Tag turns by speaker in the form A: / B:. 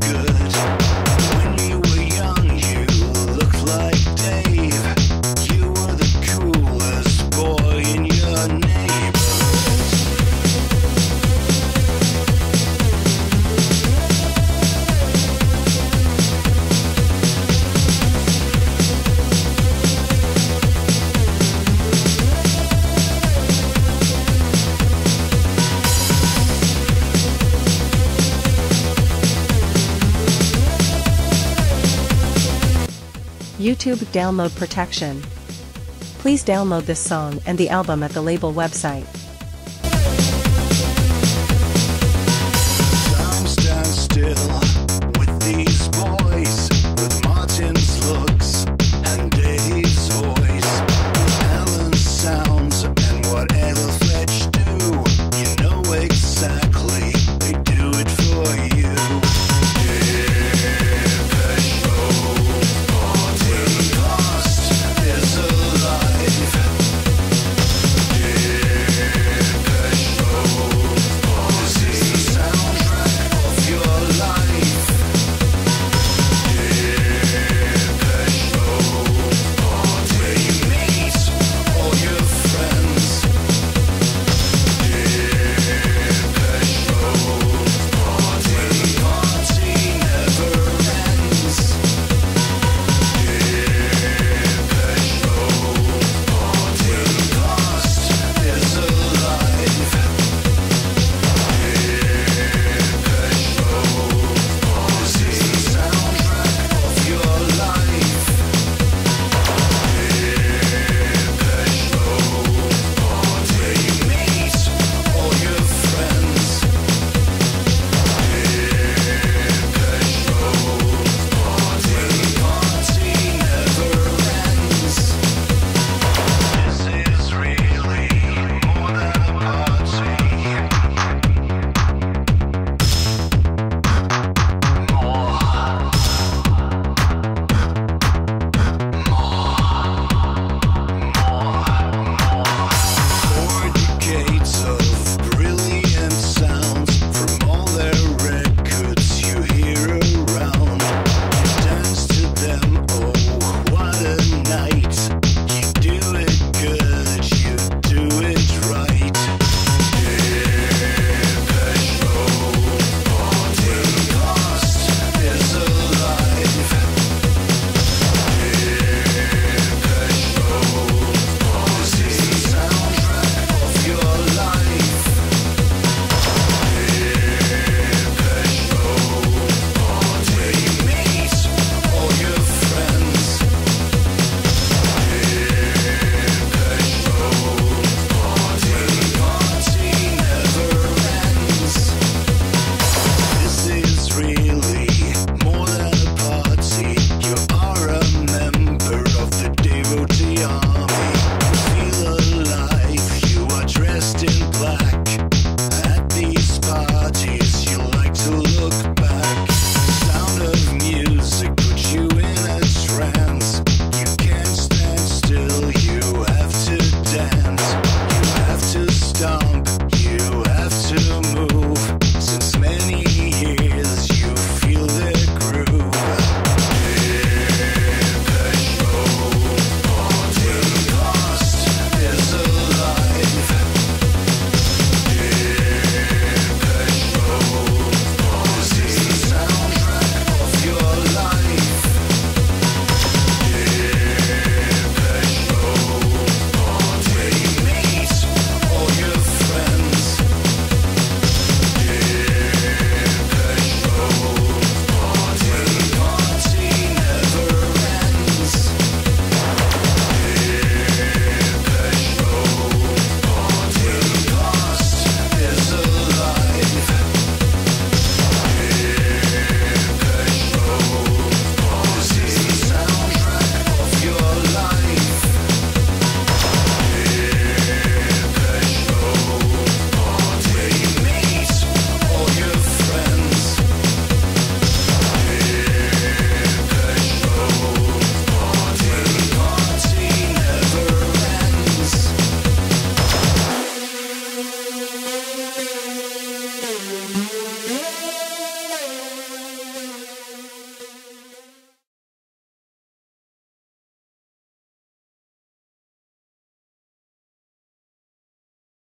A: good. YouTube download protection. Please download this song and the album at the label website.